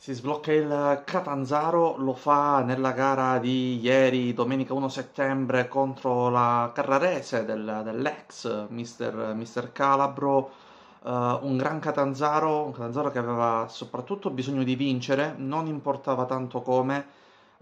Si sblocca il Catanzaro, lo fa nella gara di ieri, domenica 1 settembre, contro la Carrarese del, dell'ex Mister, Mister Calabro. Uh, un gran Catanzaro, un Catanzaro che aveva soprattutto bisogno di vincere, non importava tanto come,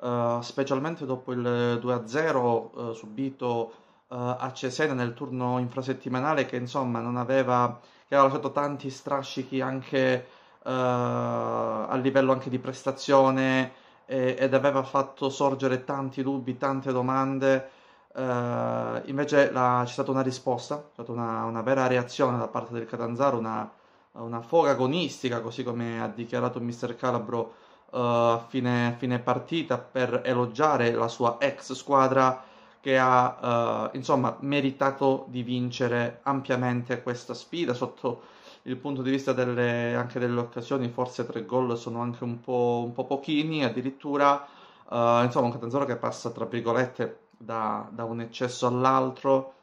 uh, specialmente dopo il 2-0 uh, eh, subito a Cesena nel turno infrasettimanale che insomma non aveva, che aveva lasciato tanti strascichi anche a livello anche di prestazione e, ed aveva fatto sorgere tanti dubbi, tante domande. Uh, invece la, c'è stata una risposta, c'è stata una, una, vera reazione da parte del Catanzaro, una, una foga agonistica, così come ha dichiarato Mr. Calabro uh, a fine, fine, partita, per elogiare la sua ex squadra che ha uh, insomma meritato di vincere ampiamente questa sfida sotto il punto di vista delle, anche delle occasioni, forse tre gol sono anche un po', un po pochini, addirittura uh, insomma un Catanzaro che passa tra virgolette da, da un eccesso all'altro,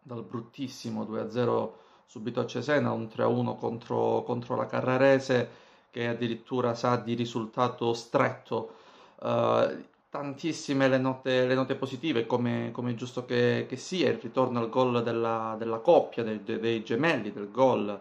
dal bruttissimo 2-0 subito a Cesena, un 3-1 contro, contro la Carrarese che addirittura sa di risultato stretto. Uh, tantissime le note, le note positive, come, come giusto che, che, sia, il ritorno al gol della, della coppia, dei, dei gemelli, del gol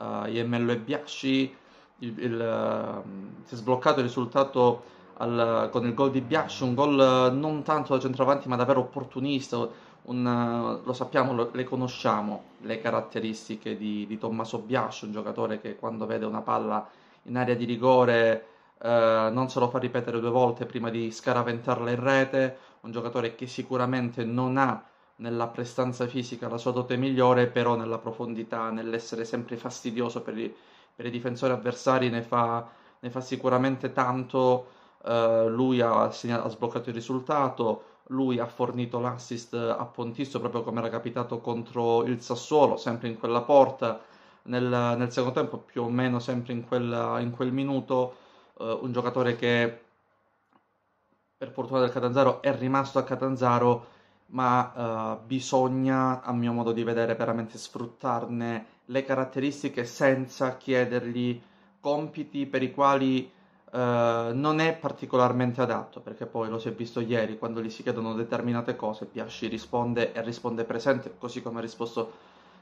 uh, Iemello e Biasci, il, il, uh, si è sbloccato il risultato al, con il gol di Biasci, un gol non tanto da centravanti ma davvero opportunista, un, uh, lo sappiamo, lo, le conosciamo le caratteristiche di, di Tommaso Biasci, un giocatore che quando vede una palla in area di rigore Uh, non se lo fa ripetere due volte prima di scaraventarla in rete, un giocatore che sicuramente non ha nella prestanza fisica la sua dote migliore, però nella profondità, nell'essere sempre fastidioso per i, per i difensori avversari ne fa, ne fa sicuramente tanto. Uh, lui ha, ha, sbloccato il risultato, lui ha fornito l'assist a Pontisto proprio come era capitato contro il Sassuolo, sempre in quella porta. Nel, nel secondo tempo, più o meno sempre in, quella, in quel minuto, uh, un giocatore che per fortuna del Catanzaro è rimasto a Catanzaro ma uh, bisogna, a mio modo di vedere, veramente sfruttarne le caratteristiche senza chiedergli compiti per i quali uh, non è particolarmente adatto, perché poi lo si è visto ieri, quando gli si chiedono determinate cose, Piasci risponde e risponde presente, così come ha risposto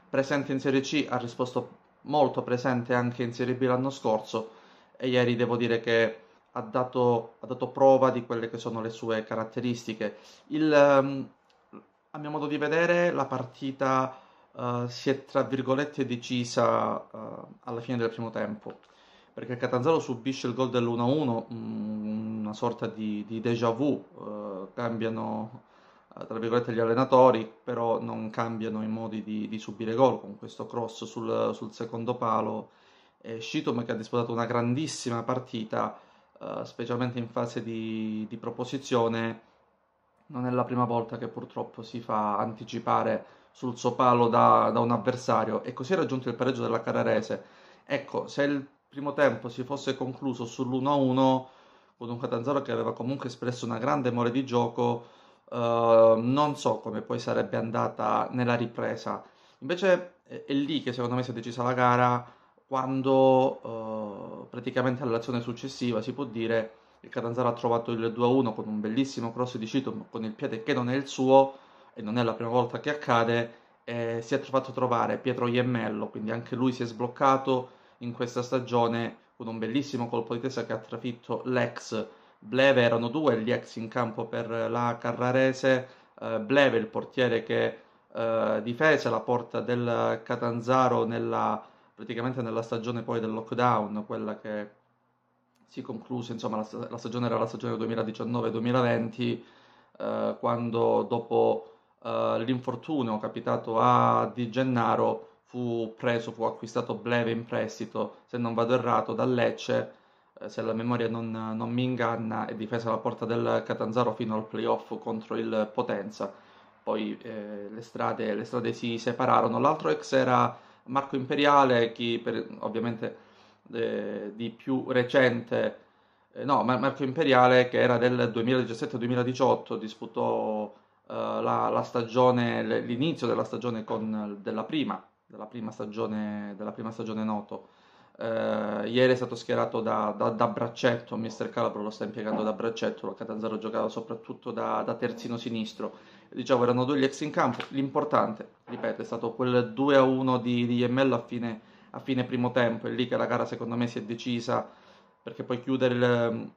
presente in Serie C, ha risposto molto presente anche in Serie B l'anno scorso, e ieri devo dire che ha dato, ha dato prova di quelle che sono le sue caratteristiche. Il, um, a mio modo di vedere, la partita uh, si è tra virgolette decisa uh, alla fine del primo tempo. Perché Catanzaro subisce il gol dell'1-1, mm, una sorta di, di déjà vu. Uh, cambiano tra virgolette gli allenatori, però non cambiano i modi di, di subire gol con questo cross sul, sul secondo palo. E Shitum che ha disputato una grandissima partita, specialmente in fase di, di proposizione non è la prima volta che purtroppo si fa anticipare sul suo palo da, da un avversario e così è raggiunto il pareggio della Carrarese. Ecco, se il primo tempo si fosse concluso sull'1-1 con un Catanzaro che aveva comunque espresso una grande mole di gioco, eh, non so come poi sarebbe andata nella ripresa. Invece è, è lì che secondo me si è decisa la gara quando eh, praticamente all'azione successiva si può dire il Catanzaro ha trovato il 2-1 con un bellissimo cross di Cito con il piede che non è il suo e non è la prima volta che accade e si è a trovare Pietro Iemmello. Quindi anche lui si è sbloccato in questa stagione con un bellissimo colpo di testa che ha trafitto l'ex Bleve. Erano due gli ex in campo per la Carrarese. Uh, Bleve il portiere che uh, difese la porta del Catanzaro nella, praticamente nella stagione poi del lockdown quella che si concluse, insomma la, la stagione era la stagione 2019-2020, eh, quando dopo eh, l'infortunio capitato a Di Gennaro fu preso, fu acquistato Bleve in prestito, se non vado errato, dal Lecce, eh, se la memoria non, non, mi inganna, e difese la porta del Catanzaro fino al playoff contro il Potenza. Poi eh, le strade, le strade si separarono. L'altro ex era Marco Imperiale, chi per, ovviamente eh, di più recente, eh, no, Marco Imperiale che era del 2017-2018, disputò eh, la, la, stagione, l'inizio della stagione con, della prima, della prima stagione, della prima stagione Noto. eh, ieri è stato schierato da, da, da, braccetto, Mister Calabro lo sta impiegando da braccetto, lo Catanzaro giocava soprattutto da, da terzino sinistro. Dicevo, erano due gli ex in campo. L'importante, ripeto, è stato quel 2-1 di, di Gemello a fine, a fine primo tempo. È lì che la gara secondo me si è decisa perché poi chiudere il,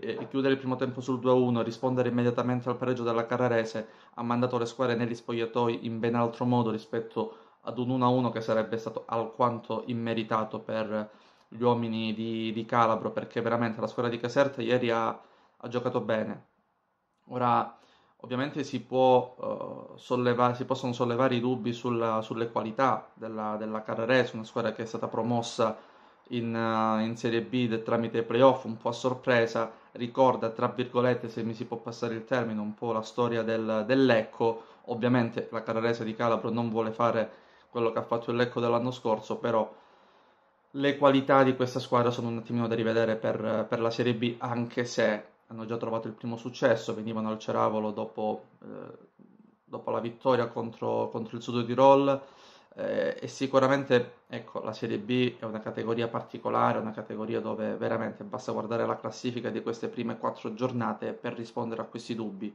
eh, chiudere il primo tempo sul 2-1, rispondere immediatamente al pareggio della Carrarese ha mandato le squadre negli spogliatoi in ben altro modo rispetto ad un 1-1 che sarebbe stato alquanto immeritato per gli uomini di, di Calabro, perché veramente la squadra di Caserta ieri ha, ha giocato bene. Ora, ovviamente si, può, uh, solleva- si possono sollevare i dubbi sulla, sulle qualità della, della Carrarese, una squadra che è stata promossa in, uh, in Serie B tramite playoff, un po' a sorpresa, ricorda, tra virgolette, se mi si può passare il termine, un po' la storia del, dell'Ecco. Ovviamente la Carrarese di Calabro non vuole fare quello che ha fatto il Lecco dell'anno scorso, però le qualità di questa squadra sono un attimino da rivedere per, per la Serie B, anche se hanno già trovato il primo successo, venivano al Ceravolo dopo, eh, dopo la vittoria contro, contro il Sud Tirol eh, e sicuramente ecco, la Serie B è una categoria particolare, una categoria dove veramente basta guardare la classifica di queste prime quattro giornate per rispondere a questi dubbi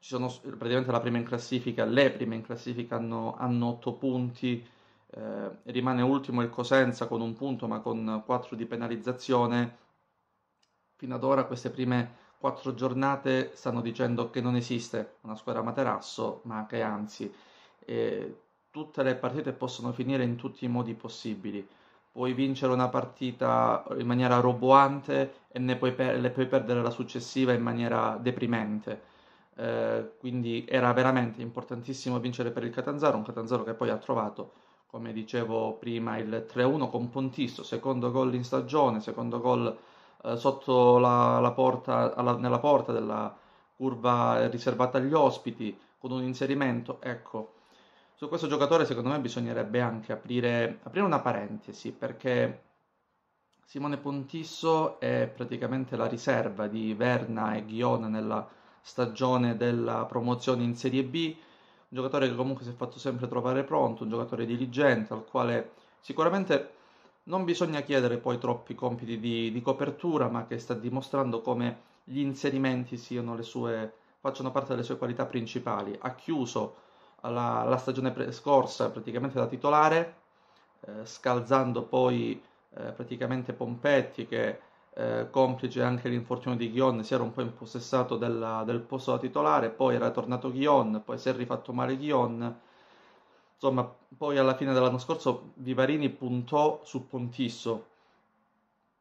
ci sono praticamente la prima in classifica, le prime in classifica hanno, hanno 8 punti, eh, rimane ultimo il Cosenza con un punto ma con 4 di penalizzazione. Fino ad ora queste prime 4 giornate stanno dicendo che non esiste una squadra Materasso, ma che anzi eh, tutte le partite possono finire in tutti i modi possibili. Puoi vincere una partita in maniera roboante e ne puoi per- le puoi perdere la successiva in maniera deprimente eh, quindi era veramente importantissimo vincere per il Catanzaro, un Catanzaro che poi ha trovato, come dicevo prima, il 3-1 con Pontisto, secondo gol in stagione, secondo gol eh, sotto la, la porta, alla, nella porta della curva riservata agli ospiti, con un inserimento, ecco, su questo giocatore secondo me bisognerebbe anche aprire, aprire una parentesi, perché Simone Pontisso è praticamente la riserva di Verna e Ghion nella stagione della promozione in Serie B, un giocatore che comunque si è fatto sempre trovare pronto, un giocatore diligente al quale sicuramente non bisogna chiedere poi troppi compiti di, di copertura, ma che sta dimostrando come gli inserimenti sue, facciano parte delle sue qualità principali. Ha chiuso la, la stagione pre- scorsa praticamente da titolare, eh, scalzando poi eh, praticamente Pompetti che eh, complice anche l'infortunio di Ghion, si era un po' impossessato della, del posto da titolare, poi era tornato Ghion, poi si è rifatto male Ghion. Insomma, poi alla fine dell'anno scorso Vivarini puntò su Pontisso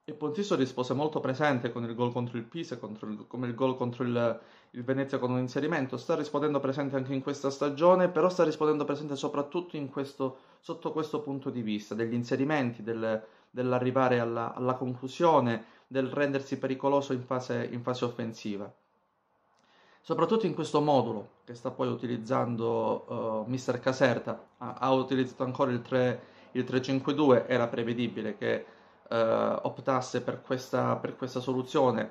e Pontisso rispose molto presente con il gol contro il Pisa, il, come il gol contro il, il, Venezia con un inserimento. Sta rispondendo presente anche in questa stagione, però sta rispondendo presente soprattutto questo, sotto questo punto di vista, degli inserimenti, del, dell'arrivare alla, alla conclusione, del rendersi pericoloso in fase, in fase offensiva. Soprattutto in questo modulo che sta poi utilizzando uh, Mister Caserta, ha, ha, utilizzato ancora il, 3, il 3-5-2, era prevedibile che uh, optasse per questa, per questa, soluzione.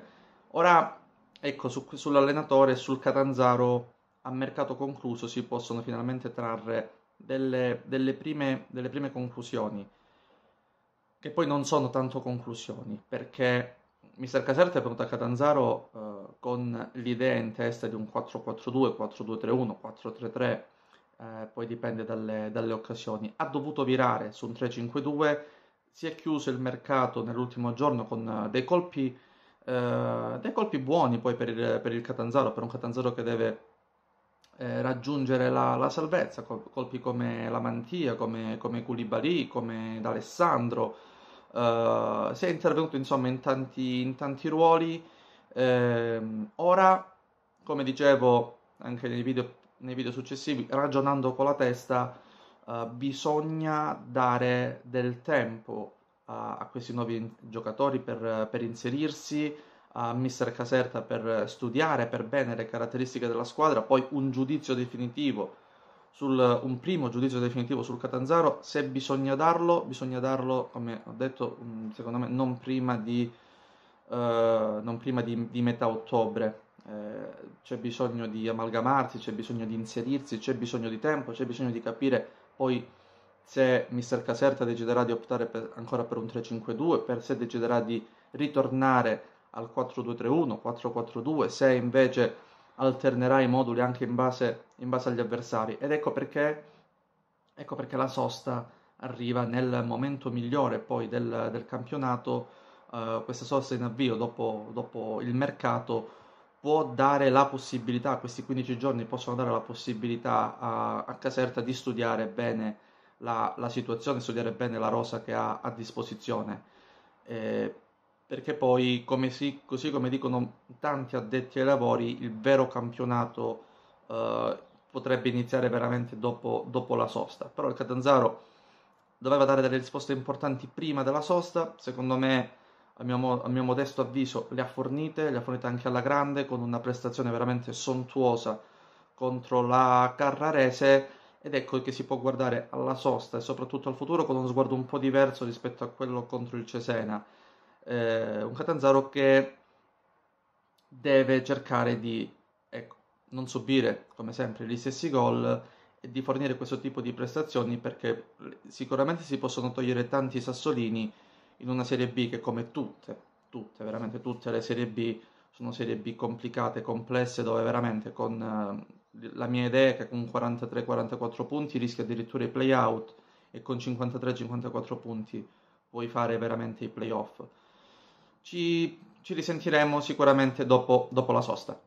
Ora, ecco, su, sull'allenatore e sul Catanzaro a mercato concluso si possono finalmente trarre delle, delle, prime, delle prime conclusioni che poi non sono tanto conclusioni, perché Mister Caserta è venuto a Catanzaro eh, con l'idea in testa di un 4-4-2, 4-2-3-1, 4-3-3, eh, poi dipende dalle, dalle, occasioni. Ha dovuto virare su un 3-5-2, si è chiuso il mercato nell'ultimo giorno con dei colpi, eh, dei colpi buoni poi per il, per il, Catanzaro, per un Catanzaro che deve eh, raggiungere la, la, salvezza, colpi come la Mantia, come, come come D'Alessandro, Uh, si è intervenuto insomma in tanti, in tanti ruoli. Eh, ora, come dicevo anche nei video, nei video, successivi, ragionando con la testa, uh, bisogna dare del tempo a, a questi nuovi giocatori per, per inserirsi, a Mister Caserta per studiare per bene le caratteristiche della squadra, poi un giudizio definitivo sul, un primo giudizio definitivo sul Catanzaro, se bisogna darlo, bisogna darlo, come ho detto, secondo me non prima di, uh, non prima di, di metà ottobre. Eh, c'è bisogno di amalgamarsi, c'è bisogno di inserirsi, c'è bisogno di tempo, c'è bisogno di capire poi se Mister Caserta deciderà di optare per, ancora per un 3-5-2, per se deciderà di ritornare al 4-2-3-1, 4-4-2, se invece alternerà i moduli anche in base, in base agli avversari. Ed ecco perché, ecco perché la sosta arriva nel momento migliore poi del, del campionato, uh, questa sosta in avvio dopo, dopo, il mercato può dare la possibilità, questi 15 giorni possono dare la possibilità a, a Caserta di studiare bene la, la, situazione, studiare bene la rosa che ha a disposizione. Eh, perché poi, come si, così come dicono tanti addetti ai lavori, il vero campionato eh, potrebbe iniziare veramente dopo, dopo la sosta. Però il Catanzaro doveva dare delle risposte importanti prima della sosta, secondo me a mio, a mio, modesto avviso le ha fornite, le ha fornite anche alla grande con una prestazione veramente sontuosa contro la Carrarese ed ecco che si può guardare alla sosta e soprattutto al futuro con uno sguardo un po' diverso rispetto a quello contro il Cesena. Eh, un Catanzaro che deve cercare di ecco, non subire come sempre gli stessi gol e di fornire questo tipo di prestazioni perché sicuramente si possono togliere tanti sassolini in una Serie B che come tutte, tutte, veramente tutte le Serie B sono Serie B complicate, complesse, dove veramente con uh, la mia idea è che con 43-44 punti rischia addirittura i play-out e con 53-54 punti puoi fare veramente i play-off. Ci, ci risentiremo sicuramente dopo, dopo la sosta.